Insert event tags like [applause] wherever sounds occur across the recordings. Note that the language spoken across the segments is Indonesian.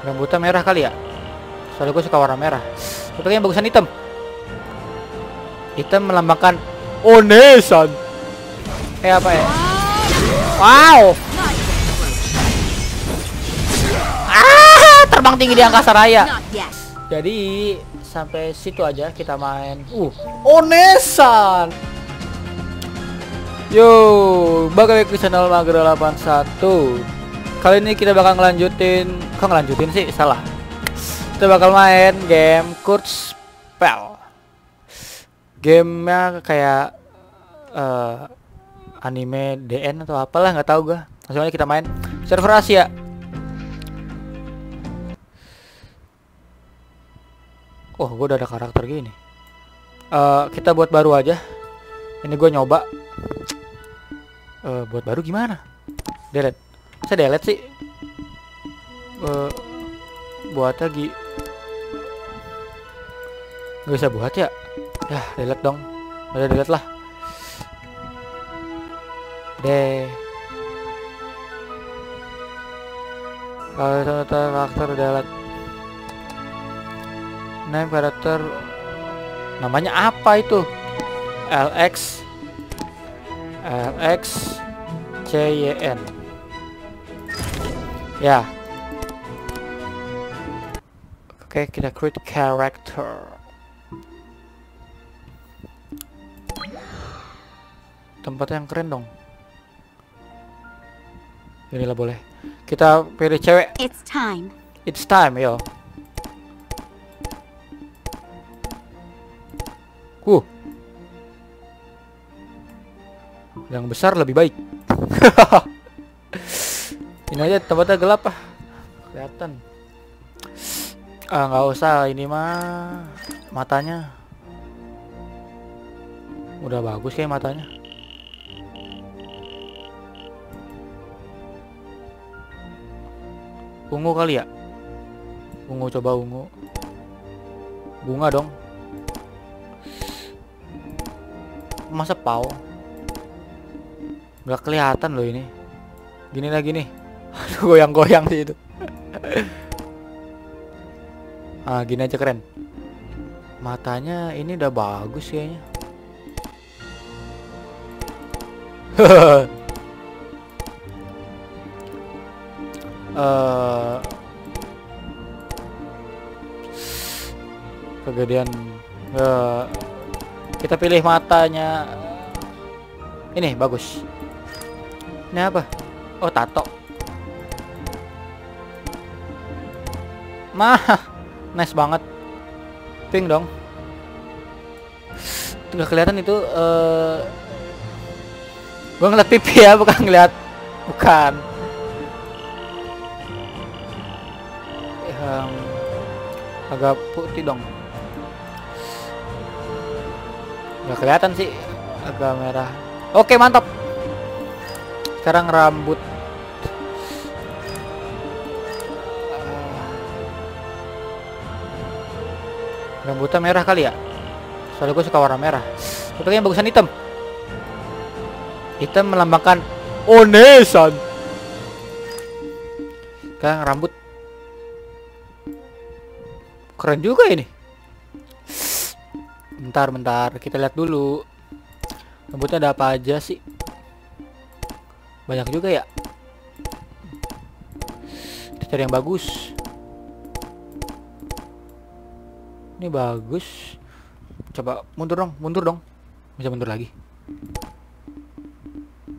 Rambutnya merah kali ya? Soalnya gue suka warna merah. Tapi yang bagusan hitam. Hitam melambangkan Onesan. Eh apa ya? Wow. Ah, terbang tinggi di angkasa raya. Jadi sampai situ aja kita main. Uh, Onesan. Yo, balik ke channel Magra 81. Kali ini kita bakal ngelanjutin, kok ngelanjutin sih? Salah. Kita bakal main game Kurzspel. Gamenya kayak eh, anime DN atau apalah nggak tahu gua. Langsung aja kita main server Asia. Oh, gue udah ada karakter gini. Eh, kita buat baru aja. Ini gue nyoba. Eh, buat baru gimana? Delete. Saya delete sih. Eh, buat lagi. Gak bisa buat ya? Ya, delete dong. Udah delete lah. Deh. Kalau karakter delete. Name karakter namanya apa itu? LX LX CYN Ya Oke kita create character Tempat yang keren dong Inilah boleh Kita pilih cewek It's time. It's time yo Uh. Yang besar lebih baik. [laughs] aja tempatnya gelap ah. Kelihatan. Ah nggak usah ini mah matanya. Udah bagus kayak matanya. Ungu kali ya? Ungu coba ungu. Bunga dong. masa pau nggak kelihatan loh ini gini lagi nih goyang-goyang sih itu. Ah gini aja keren. Matanya ini udah bagus kayaknya. [laughs] Eh kegedean eh kita pilih matanya. Ini bagus. Ini apa? Oh tato mah nice banget. Pink dong. Nggak kelihatan itu eh gua ngeliat pipi ya bukan ngeliat bukan. Yang agak putih dong. Nggak kelihatan sih agak merah. Oke mantap. Sekarang rambut Rambutnya merah kali ya soalnya gue suka warna merah yang bagusan hitam hitam melambangkan Onesan sekarang rambut keren juga ini Bentar, bentar. Kita lihat dulu. Rambutnya ada apa aja sih? Banyak juga ya. Kita cari yang bagus. Ini bagus. Coba mundur dong, mundur dong. Bisa mundur lagi.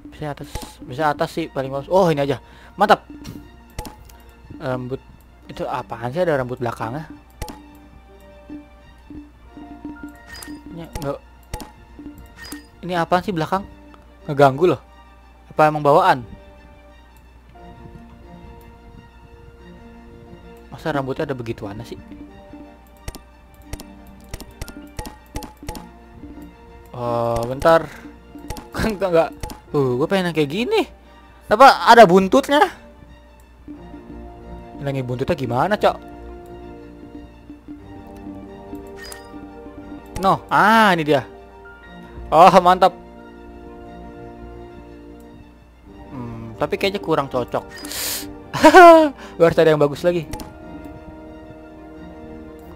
Bisa atas, bisa atas sih paling bagus. Oh, ini aja. Mantap. Rambut itu apaan sih ada rambut belakangnya? Ini enggak Ini apaan sih belakang? Ngeganggu loh. Apa emang bawaan? Masa rambutnya ada begituan sih? Oh, bentar. Kan enggak. Uh, gue pengen yang kayak gini. Apa ada buntutnya? Lagi buntutnya gimana, Cok? No, ah ini dia. Oh mantap. Hmm, tapi kayaknya kurang cocok. [laughs] Gue harus ada yang bagus lagi.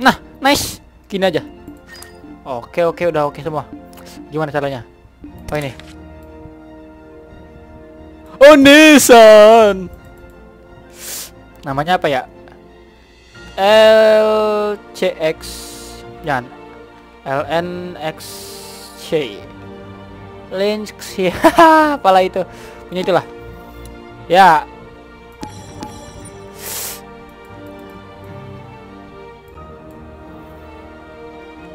Nah, nice. Gini aja. Oke, oke, udah oke semua. Gimana caranya? Oh ini. Oh Nissan. Namanya apa ya? LCX Jangan LNXC Lynx [laughs] Apalah itu Punya itulah Ya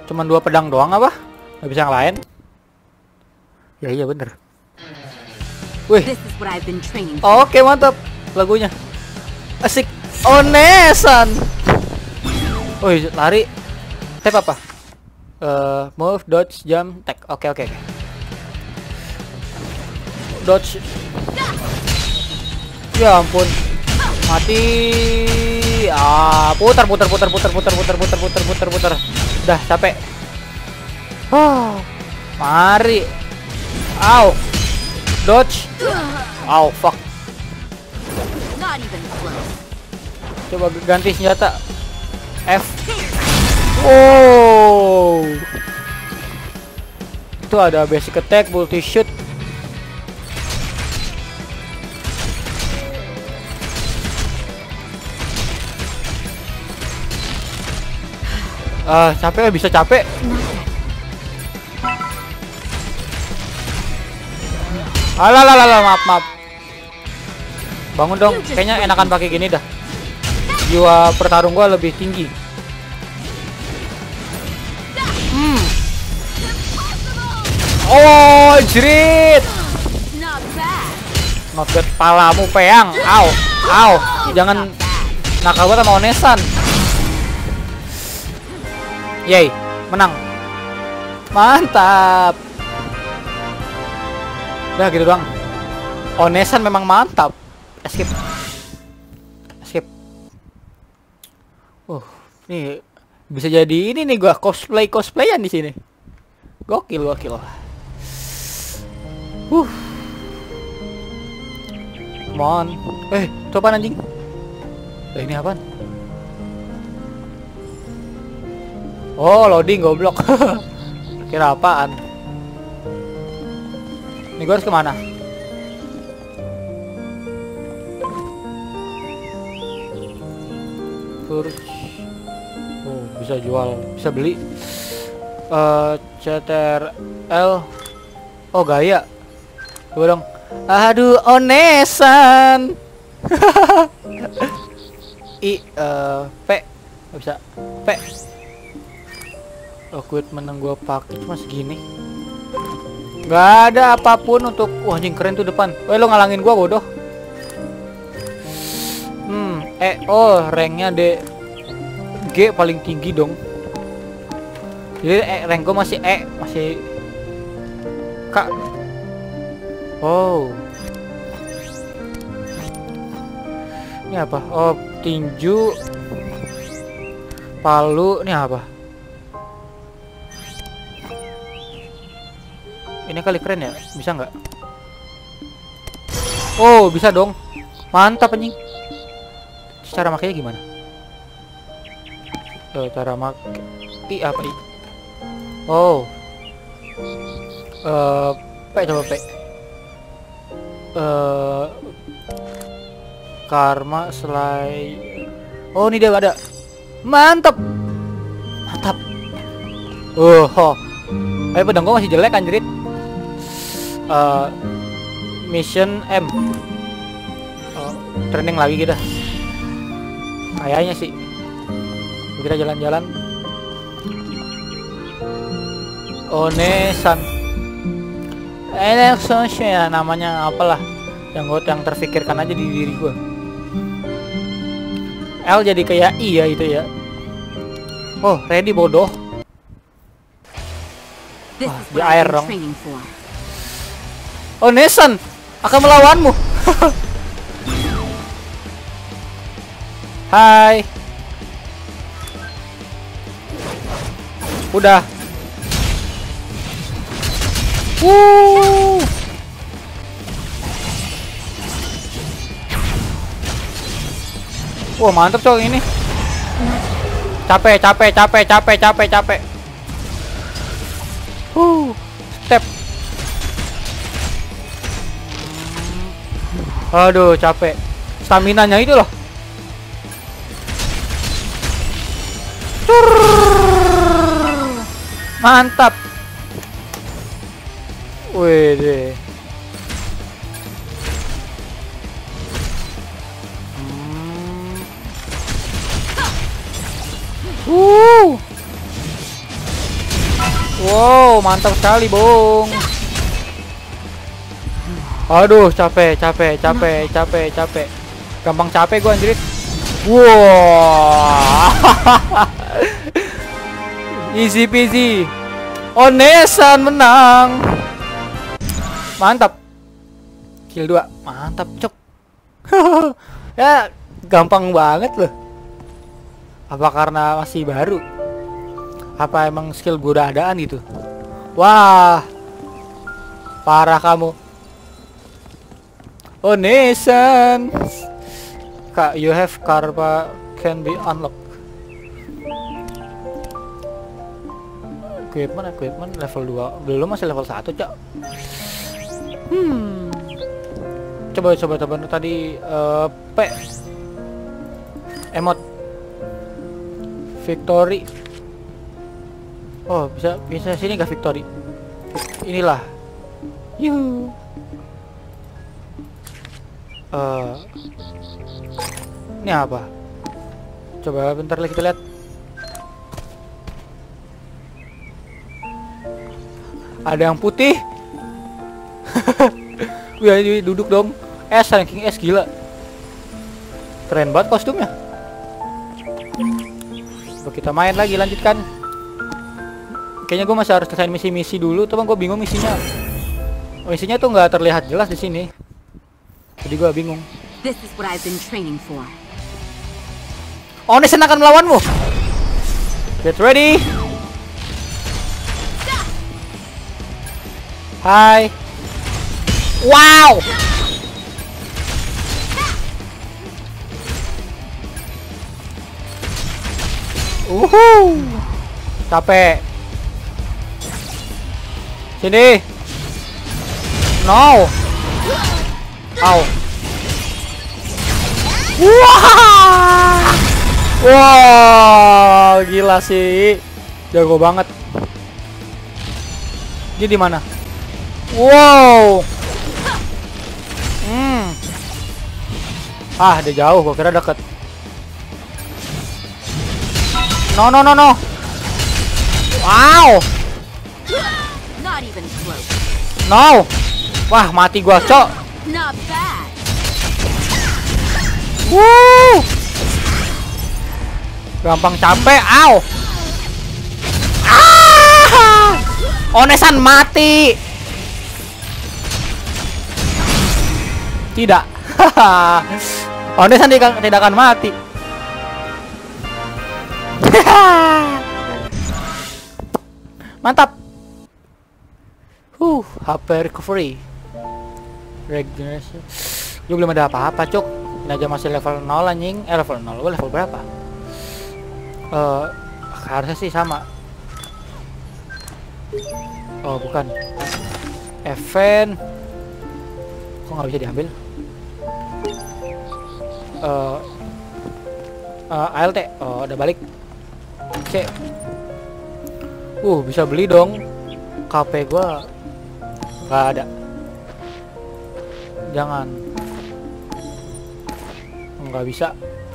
Cuman dua pedang doang apa? Gak bisa yang lain? Ya iya bener. Wih. Oke mantap. Lagunya. Asik. Onesan. Wih lari. Tap apa? Uh, move, dodge, jump, tag Oke oke oke. Dodge. Ya ampun. Mati. Ah putar putar putar putar putar putar putar putar putar putar. Udah capek. Oh, Mari Ow Dodge. Ow fuck. Coba ganti senjata. F. Oh. Itu ada basic attack, multi shoot. Ah, uh, capek bisa capek. Alah, alah, alah, maaf, maaf. Bangun dong. Kayaknya enakan pakai gini dah jiwa pertarung gua lebih tinggi. Hmm. Oh, jerit. Not bad palamu peang. Au. Au. Jangan nakal banget sama Onesan. Yay, menang. Mantap. Udah gitu doang. Onesan memang mantap. Escape. Oh, nih bisa jadi ini nih gua cosplay cosplayan di sini. Gokil gokil. Uh. Come on. Eh, coba anjing. Eh, ini apa? Oh, loading goblok. [laughs] Kira apaan? Ini gua harus ke mana? First bisa jual bisa beli. Uh, eh, CTRL oh gaya coba dong. Aduh onesan. [laughs] I uh, p. Bisa. P. Equipment yang gue pakai cuma segini nggak ada apa pun untuk wah anjing keren tuh depan. Woi lo ngalangin gua bodoh. Hmm eh oh ranknya D. G paling tinggi dong. Jadi e, rank gue masih E masih K. Oh. Ini apa? Oh tinju. Palu ini apa ini kali keren ya? Bisa nggak? Oh bisa dong. Mantap anjing. Cara makanya gimana? Uh, cara mak apa i? Oh. Uh, p coba uh, karma selai oh ini dia ada. Mantap. Mantap. Uh oh eh pedang gua masih jelek anjrit uh, mission M. Uh, training lagi kita kayaknya sih. Kita jalan-jalan. Onesan. Eleksonnya ya namanya apalah. Yang gue yang terfikirkan aja di diri gue L jadi kayak I ya itu ya. Oh ready bodoh. Wah, di air dong Oh Nesan akan melawanmu Hai Udah. Wuh. Wah, mantap cowok ini. Capek, capek, capek, capek, capek, capek. Huh, step. Aduh, capek. Stamina-nya itu loh. Mantap. Wih deh. Uh. Wow, mantap sekali, Bung. Aduh, capek, capek, capek, capek, capek. Gampang capek gua anjir. Wow. [laughs] Easy peasy. Onesan menang. Mantap. Kill 2. Mantap, cok. [laughs] ya, gampang banget loh. Apa karena masih baru? Apa emang skill gue udah adaan gitu? Wah. Parah kamu. Oh, Nissan. Kak, you have karma can be unlocked. Equipment, equipment level 2. Belum masih level 1, Cak. Hmm. Coba coba coba tadi uh, P emot Victory. Oh, bisa bisa sini gak Victory? Inilah. Yuh. Uh, ini apa? Coba bentar lagi kita lihat. Ada yang putih. [laughs] Wih, duduk dong. S ranking S gila. Keren banget kostumnya. Coba kita main lagi lanjutkan. Kayaknya gue masih harus selesai misi-misi dulu, teman gue bingung misinya. Misinya tuh nggak terlihat jelas di sini. Jadi gue bingung. This is what I've been training for. Onis akan melawanmu. Get ready. Hai. Wow. Uhu. Capek. Sini. No. Au. Wah. Wah, gila sih. Jago banget. Dia di mana? Wow. Hmm. Ah, dia jauh, gua kira deket. No, no, no, no. Wow. No. Wah, mati gua, cok. Wuh. Gampang capek, aw. Ah! Onesan mati. Tidak. [laughs] Onesan tidak, tidak akan mati. [laughs] Mantap. Huh, HP recovery. Regeneration. Gue belum ada apa-apa, Cuk. Ini aja masih level 0 anjing. Eh level 0. Gue level berapa? Eh, uh, harusnya sih sama. Oh, bukan. Event. Kok nggak bisa diambil? Eh, uh, uh, ALT. Oh, udah balik. Oke. Uh, bisa beli dong. KP gua nggak ada. Jangan. Nggak bisa.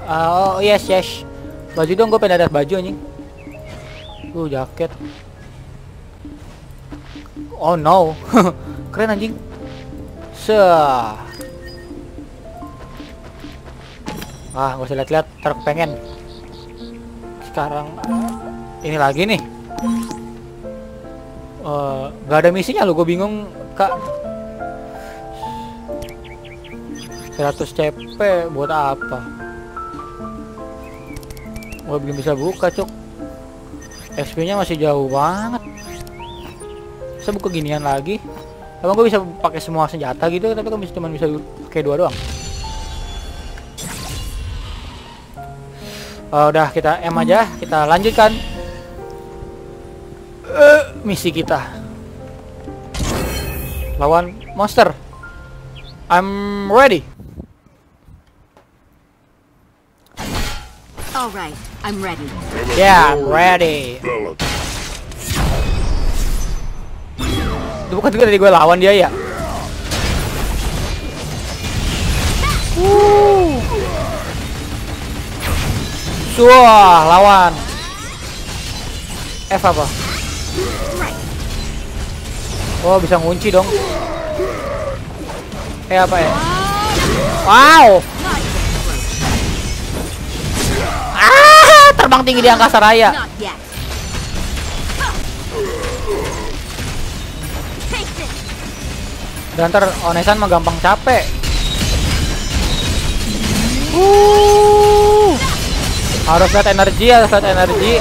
Uh, oh, yes, yes. Baju dong, gue pengen ada baju anjing. Uh, jaket. Oh no. [laughs] Keren anjing. Sah. Ah, gak usah lihat-lihat, ntar pengen. Sekarang ini lagi nih. Uh, gak ada misinya lo, gue bingung kak. 100 CP buat apa? Gue belum bisa buka cuk. XP nya masih jauh banget. Saya buka ginian lagi. Emang gue bisa pakai semua senjata gitu, tapi kan bisa cuma bisa pakai dua doang. Oh, udah kita M aja, kita lanjutkan Eh, misi kita. Lawan monster. I'm ready. All right, I'm ready. Yeah, I'm ready. Itu bukan tadi gue lawan dia ya? Wah, lawan. F apa? Oh, bisa ngunci dong. Eh apa ya? Wow. Terbang tinggi di angkasa raya. Dan ntar Onesan mah gampang capek. Uh. Harus lihat energi, harus lihat energi.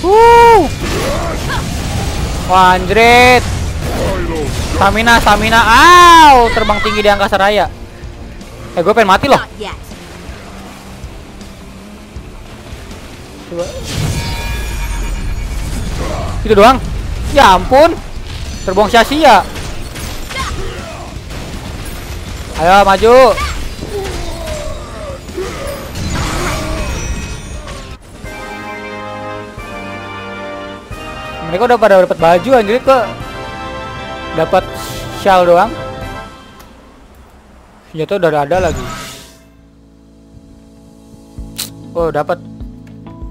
Uh. Wah, anjrit. Stamina, stamina. Aw, terbang tinggi di angkasa raya. Eh, gue pengen mati loh. Coba. Itu doang. Ya ampun. Terbang sia-sia. Ayo maju. Mereka udah pada dapat baju anjir kok dapat shawl doang. Senjata udah ada lagi. Oh, dapat.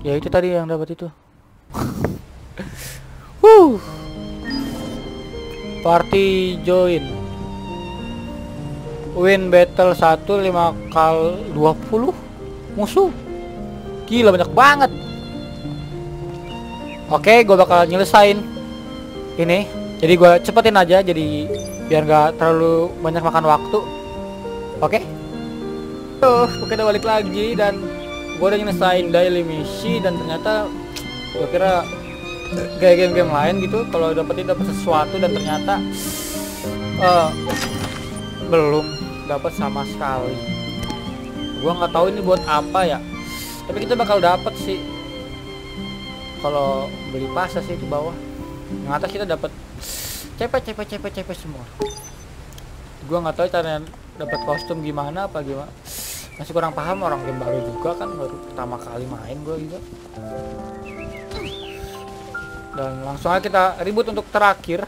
Ya itu tadi yang dapat itu. [laughs] Wuh. Party join. Win battle 1 5 kal 20 musuh. Gila banyak banget. Oke, gue bakal nyelesain ini. Jadi gue cepetin aja jadi biar nggak terlalu banyak makan waktu. Oke. Tuh, oke udah balik lagi dan gue udah nyelesain daily misi dan ternyata gue kira kayak game-game lain gitu. Kalau dapetin dapat sesuatu dan ternyata eh, belum dapat sama sekali. Gua nggak tahu ini buat apa ya. Tapi kita bakal dapat sih. Kalau beli pasar sih di bawah. Yang atas kita dapat cepet cepet cepet cepet semua. Gua nggak tahu caranya dapat kostum gimana apa gimana? Masih kurang paham orang game baru juga kan baru pertama kali main gua juga dan langsung aja kita ribut untuk terakhir.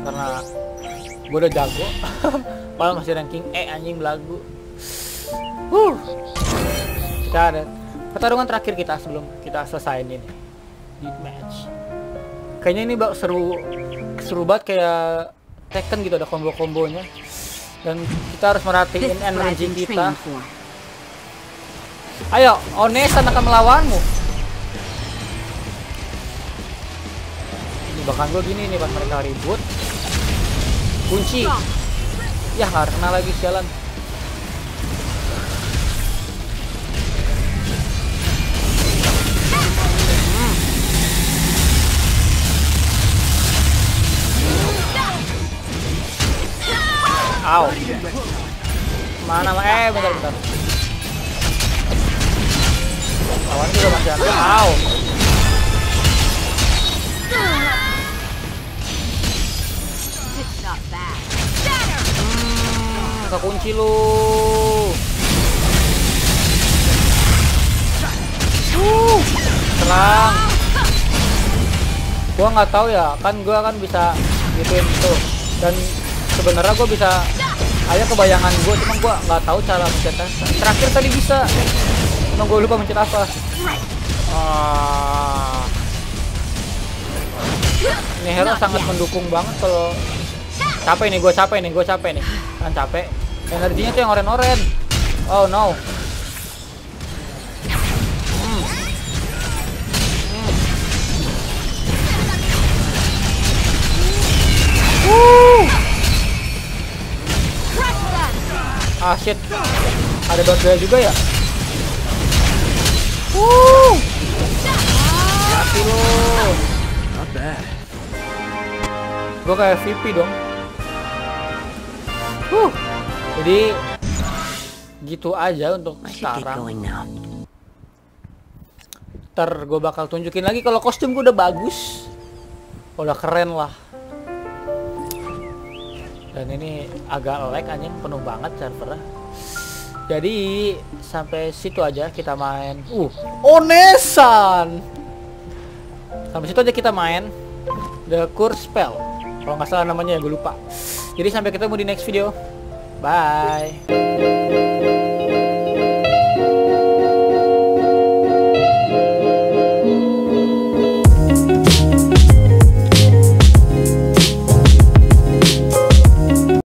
Karena gue udah jago. [laughs] Malah masih ranking E anjing belagu. Uh kita ada pertarungan terakhir kita sebelum kita selesai ini. Di match. Kayaknya ini bak seru seru banget kayak Tekken gitu ada combo-kombonya dan kita harus merhatiin energi kita. ayo Onesan akan melawanmu. Bahkan gue gini nih pas mereka ribut. Kunci. Ya nggak kena lagi sialan Aw. Mana mah? Eh, bentar bentar. Lawan juga masih ada. Bad. Hmm, kekunci lu. Uh, serang. Gua nggak tahu ya, kan gua kan bisa gituin tuh. Dan sebenarnya gua bisa ayo kebayangan gua, cuma gua nggak tahu cara mencet. Terakhir tadi bisa. Cuma gua lupa mencet apa. Ah. Ini hero sangat mendukung banget kalau capek nih gue capek nih gue capek nih kan capek energinya tuh yang oren-oren oh no Hmm. Ah shit. Ada dot gaya juga ya? Wuh. mati lu. Not bad. gue kayak VP dong. Huh. jadi gitu aja untuk sekarang. ntar gue bakal tunjukin lagi kalau kostum gue udah bagus. Udah keren lah dan ini agak lag anjing penuh banget servernya. Jadi sampai situ aja kita main. Uh onesan! Sampai situ aja kita main the curse spell. Kalau nggak salah namanya ya gue lupa. Jadi sampai ketemu di next video. Bye